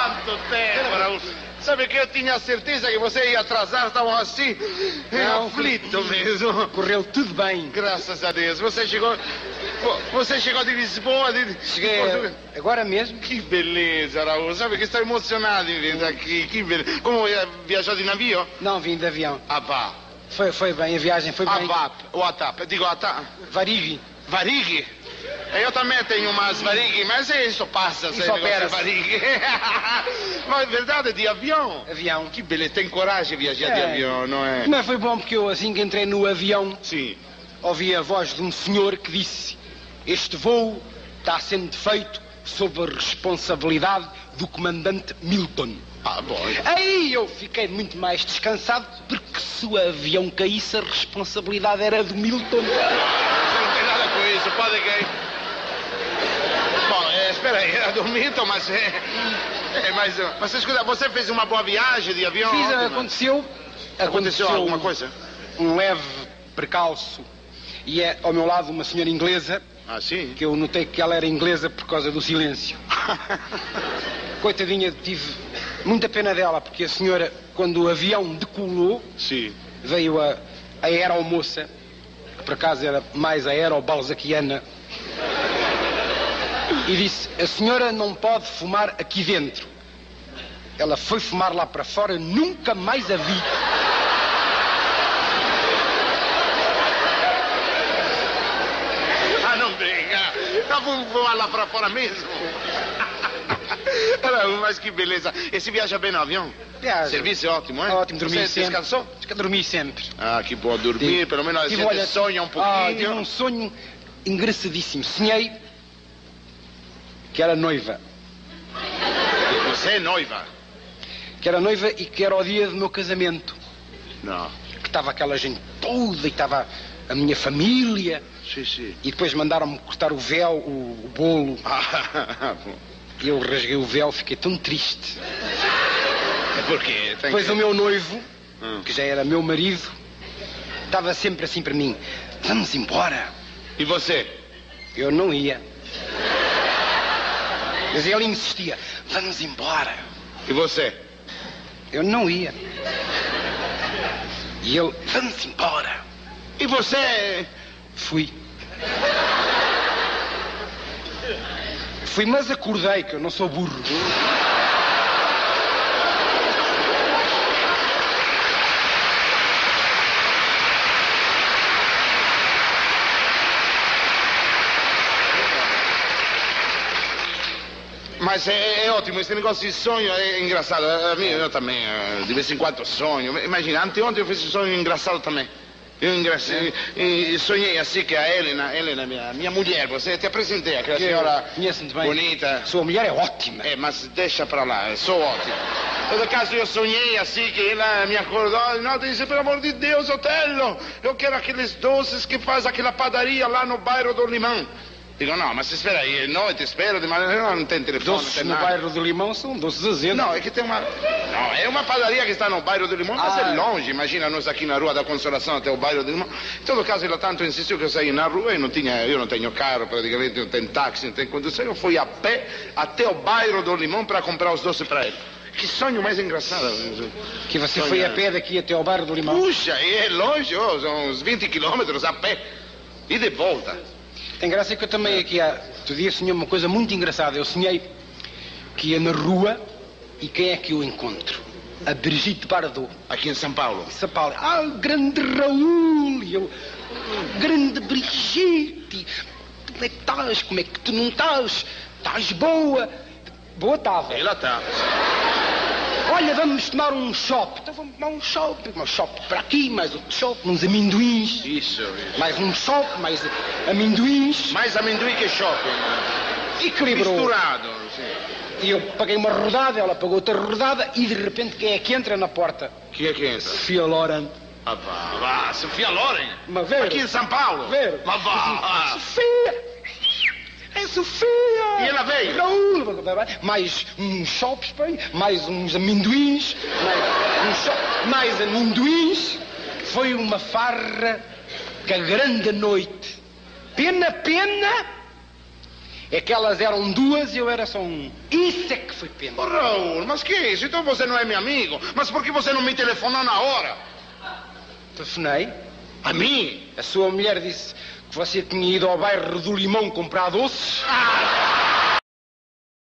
Quanto tempo, Raul. Sabe que eu tinha certeza que você ia atrasar, estavam assim, Não, aflito mesmo. Correu tudo bem. Graças a Deus. Você chegou. Você chegou de Lisboa, de. Cheguei Portugal. agora mesmo. Que beleza, Raul. Sabe que estou emocionado em vir aqui. Que beleza. Como eh, viajou de navio? Não vim de avião. Ah, vá. Foi, foi bem, a viagem foi Ah, bem. vá. O ATAP. Digo ATAP. Varig. Varig? Eu também tenho umas varig, mas isso passa, Isso esse negócio de opera-se. varig. mas é verdade, de avião. Avião. Que beleza, tem coragem de viajar de É. avião, não é? Mas foi bom porque eu, assim que entrei no avião, Sim. ouvi a voz de um senhor que disse: Este voo está sendo feito sob a responsabilidade do comandante Milton. Ah, bom. Aí eu fiquei muito mais descansado, porque se o avião caísse, a responsabilidade era do Milton. Não tem nada com isso, pode que. É, espera aí, era do Milton, mas é. é mas, mas escuta, você fez uma boa viagem de avião? Fiz, Ótima. aconteceu. Aconteceu alguma coisa? Um leve percalço. E é ao meu lado uma senhora inglesa, Ah, sim? que eu notei que ela era inglesa por causa do silêncio. Coitadinha, tive muita pena dela, porque a senhora, quando o avião decolou, sim. veio a, a aeromoça, que por acaso era mais aerobalzaquiana, e disse: A senhora não pode fumar aqui dentro. Ela foi fumar lá para fora, nunca mais a vi. Ah, não brinca. Tá vamos voar lá pra fora mesmo. Mas que beleza. E se viaja bem no avião? Viaja. Serviço é ótimo, é? Ótimo, dormi Você sempre. descansou? Dormi sempre. Ah, que bom dormir. Pelo menos a Tive, gente sonha um Ah, tive pouquinho. um sonho engraçadíssimo. Sonhei que era noiva. Você é noiva? Que era noiva e que era o dia do meu casamento. Não. Que estava aquela gente toda e estava a minha família. Sim, sim. E depois mandaram-me cortar o véu, o, o bolo. Ah. E eu rasguei o véu, fiquei tão triste. É porque tem Depois que... o meu noivo, Hum. que já era meu marido, estava sempre assim para mim: Vamos embora. E você? Eu não ia. Mas ele insistia: Vamos embora. E você? Eu não ia. E ele: Vamos embora. E você? Fui. Fui, mas acordei, que eu não sou burro. Mas é, é ótimo, esse negócio de sonho é engraçado. A mim, eu também, eh, de vez em quando sonho. Imagina, anteontem eu fiz um sonho engraçado também. Eu engracei, e sonhei assim que a Helena, Helena, minha, minha mulher, você te apresentei, aquela Que senhora bonita. Sua mulher é ótima. É, mas deixa pra lá, eu sou ótimo. Em todo caso, eu sonhei assim que ela me acordou e não disse, pelo amor de Deus, Otelo, eu quero aqueles doces que faz aquela padaria lá no bairro do Limão. Digo, não, mas espera aí, não, te espero, de maneira não tem telefone, Doces não tem no nada. bairro do Limão são doces azedos. Não, é que tem uma. Não, é uma padaria que está no bairro do Limão, mas Ah. é longe. Imagina nós aqui na Rua da Consolação até o bairro do Limão. Em todo caso, ela tanto insistiu que eu saí na rua e não tinha, eu não tenho carro, praticamente não tenho táxi, não tenho condução. Eu fui a pé até o bairro do Limão para comprar os doces para ele. Que sonho mais engraçado. Que você Sonha. foi a pé daqui até ao bairro do Limão. Puxa, é longe, oh, são uns 20 quilômetros a pé. E de volta. Tem graça que eu também aqui há. Outro dia sonhei uma coisa muito engraçada. Eu sonhei que ia na rua e quem é que eu encontro? A Brigitte Bardot. Aqui em São Paulo. São Paulo. Ah, o grande Raul! E eu, grande Brigitte! Como é que estás? Como é que tu não estás? Estás boa? Boa estava. Ela tá. Olha, vamos tomar um shopping. Então vamos tomar um shopping. Um shopping para aqui, mais outro shopping, uns amendoins. Isso, isso. Mais um shopping, mais amendoins. Mais amendoim que shopping. Equilibrou. Misturado, sim. E eu paguei uma rodada, ela pagou outra rodada e de repente quem é que entra na porta? Quem é que entra? Sofia Loren. Ah, vá, vá, Sofia Loren. Mas ver. Aqui em São Paulo. Ver. Mas vá. Sofia! É Sofia! E ela veio? Raul! mais uns shopping, mais uns amendoins, mais, um shop, mais amendoins. Foi uma farra que a grande noite. Pena, pena, é que elas eram duas e eu era só um. Isso é que foi pena. Oh, Raul, mas que é isso? Então você não é meu amigo. Mas por que você não me telefonou na hora? Telefonei. A mim? A sua mulher disse que você tinha ido ao bairro do Limão comprar doces? Ah!